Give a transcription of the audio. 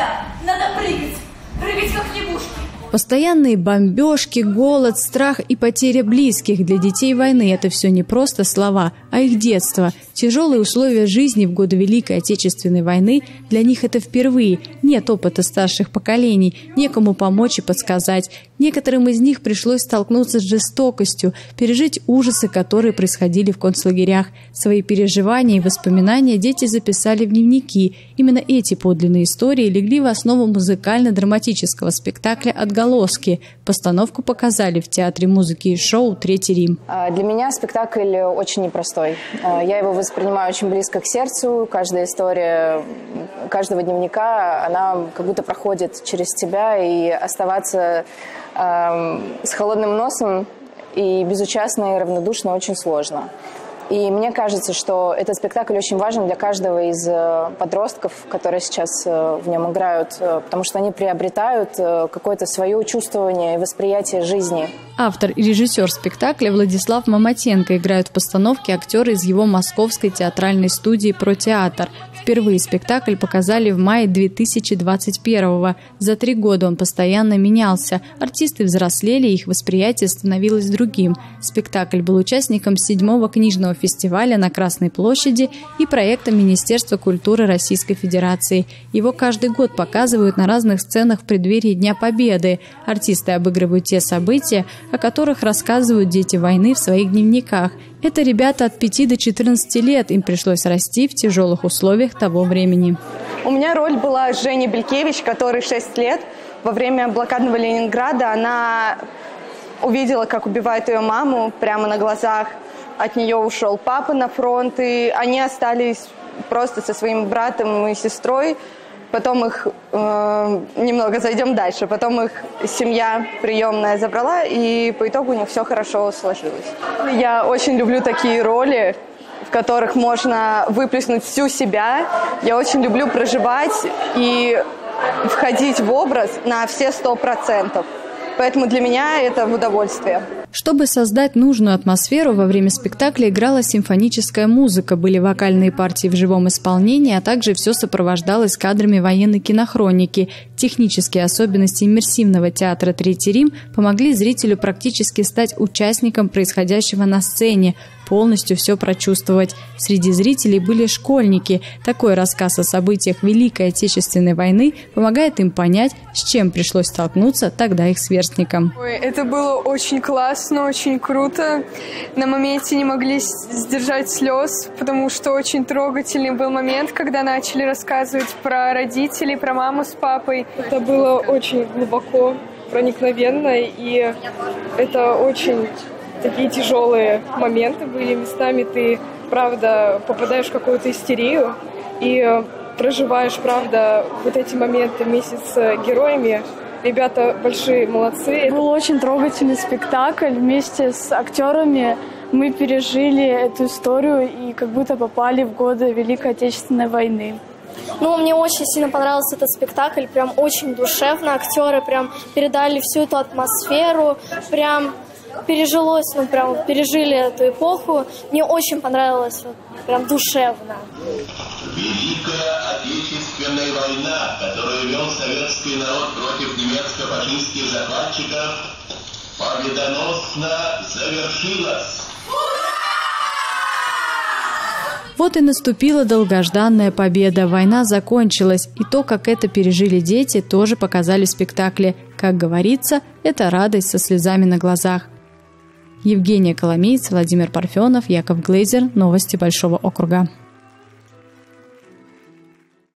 нельзя. Надо прыгать. Прыгать как лягушки. Постоянные бомбежки, голод, страх и потеря близких для детей войны – это все не просто слова, а их детство. Тяжелые условия жизни в годы Великой Отечественной войны для них это впервые. Нет опыта старших поколений, некому помочь и подсказать. Некоторым из них пришлось столкнуться с жестокостью, пережить ужасы, которые происходили в концлагерях. Свои переживания и воспоминания дети записали в дневники. Именно эти подлинные истории легли в основу музыкально-драматического спектакля «Отголоски» «Отголоски». Постановку показали в Театре музыки и шоу «Третий Рим». А, для меня спектакль очень непростой. А, я его воспринимаю очень близко к сердцу. Каждая история каждого дневника, она как будто проходит через тебя, и оставаться э, с холодным носом и безучастно и равнодушно очень сложно. И мне кажется, что этот спектакль очень важен для каждого из э, подростков, которые сейчас э, в нем играют, э, потому что они приобретают какое-то свое чувствование и восприятие жизни. Автор и режиссер спектакля Владислав Маматенко играют в постановке актеры из его московской театральной студии «Про театр». Впервые спектакль показали в мае 2021 -го. За три года он постоянно менялся. Артисты взрослели, их восприятие становилось другим. Спектакль был участником седьмого книжного фестиваля на Красной площади и проекта Министерства культуры Российской Федерации. Его каждый год показывают на разных сценах в преддверии Дня Победы. Артисты обыгрывают те события, о которых рассказывают дети войны в своих дневниках – это ребята от 5 до 14 лет. Им пришлось расти в тяжелых условиях того времени. У меня роль была Женя Белькевич, которой 6 лет. Во время блокадного Ленинграда она увидела, как убивают ее маму прямо на глазах. От нее ушел папа на фронт, и они остались просто со своим братом и сестрой Потом их, э, немного зайдем дальше, потом их семья приемная забрала, и по итогу у них все хорошо сложилось. Я очень люблю такие роли, в которых можно выплеснуть всю себя. Я очень люблю проживать и входить в образ на все сто процентов. Поэтому для меня это удовольствие. Чтобы создать нужную атмосферу, во время спектакля играла симфоническая музыка, были вокальные партии в живом исполнении, а также все сопровождалось кадрами военной кинохроники. Технические особенности иммерсивного театра «Третий Рим» помогли зрителю практически стать участником происходящего на сцене, полностью все прочувствовать. Среди зрителей были школьники. Такой рассказ о событиях Великой Отечественной войны помогает им понять, с чем пришлось столкнуться тогда их сверстникам. Ой, это было очень классно, очень круто. На моменте не могли сдержать слез, потому что очень трогательный был момент, когда начали рассказывать про родителей, про маму с папой. Это было очень глубоко проникновенно, и это очень такие тяжелые моменты были. Местами ты, правда, попадаешь в какую-то истерию и э, проживаешь, правда, вот эти моменты вместе с героями. Ребята большие молодцы. Был очень трогательный спектакль. Вместе с актерами мы пережили эту историю и как будто попали в годы Великой Отечественной войны. Ну, мне очень сильно понравился этот спектакль, прям очень душевно. Актеры прям передали всю эту атмосферу, прям пережилось, ну прям пережили эту эпоху. Мне очень понравилось, вот, прям душевно. Великая Отечественная война, которую вел советский народ против немецко-фашистских захватчиков, победоносно завершилась. Вот и наступила долгожданная победа. Война закончилась. И то, как это пережили дети, тоже показали в спектакле. Как говорится, это радость со слезами на глазах. Евгения Коломейц, Владимир Парфенов, Яков Глейзер. Новости Большого округа.